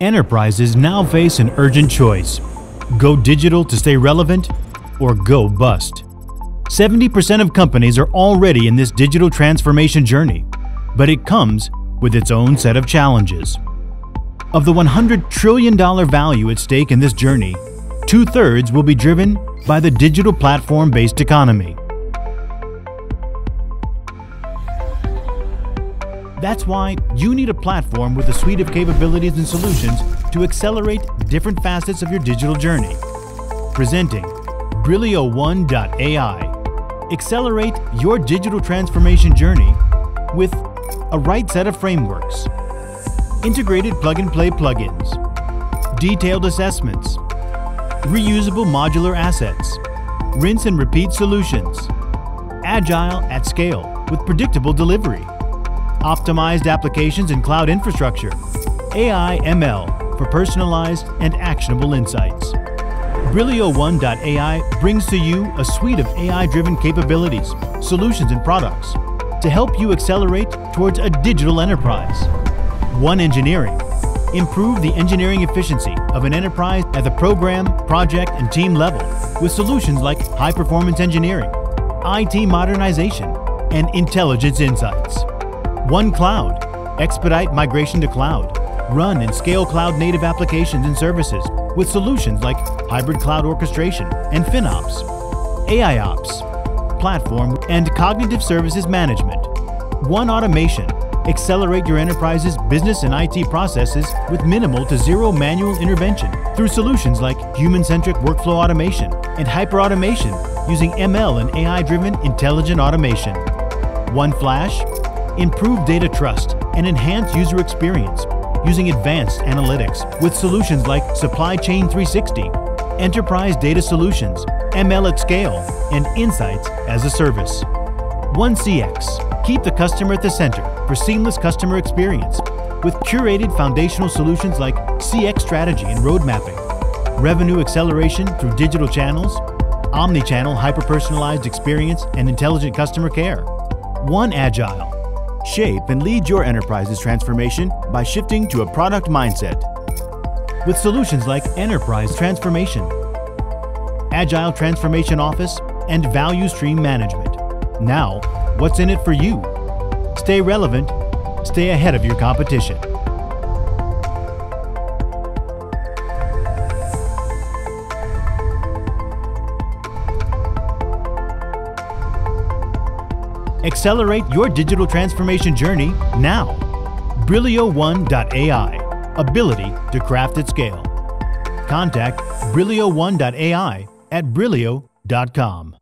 Enterprises now face an urgent choice go digital to stay relevant or go bust. 70% of companies are already in this digital transformation journey, but it comes with its own set of challenges. Of the $100 trillion value at stake in this journey, two thirds will be driven by the digital platform based economy. That's why you need a platform with a suite of capabilities and solutions to accelerate different facets of your digital journey. Presenting Brillio1.ai. Accelerate your digital transformation journey with a right set of frameworks, integrated plug-and-play plugins, detailed assessments, reusable modular assets, rinse and repeat solutions, agile at scale with predictable delivery, optimized applications and cloud infrastructure, AI ML for personalized and actionable insights. Brillio1.ai brings to you a suite of AI-driven capabilities, solutions, and products to help you accelerate towards a digital enterprise. One Engineering. Improve the engineering efficiency of an enterprise at the program, project, and team level with solutions like high-performance engineering, IT modernization, and intelligence insights. One Cloud. Expedite migration to cloud. Run and scale cloud-native applications and services with solutions like hybrid cloud orchestration and FinOps, AIOps, platform, and cognitive services management. One Automation. Accelerate your enterprise's business and IT processes with minimal to zero manual intervention through solutions like human-centric workflow automation and hyperautomation using ML and AI-driven intelligent automation. One Flash improve data trust, and enhance user experience using advanced analytics with solutions like Supply Chain 360, Enterprise Data Solutions, ML at Scale, and Insights as a Service. 1CX, keep the customer at the center for seamless customer experience with curated foundational solutions like CX strategy and road mapping, revenue acceleration through digital channels, omni-channel hyper-personalized experience and intelligent customer care. One Agile, Shape and lead your enterprise's transformation by shifting to a product mindset. With solutions like Enterprise Transformation, Agile Transformation Office, and Value Stream Management. Now, what's in it for you? Stay relevant, stay ahead of your competition. Accelerate your digital transformation journey now. Brillio1.ai, ability to craft at scale. Contact Brillio1.ai at Brillio.com.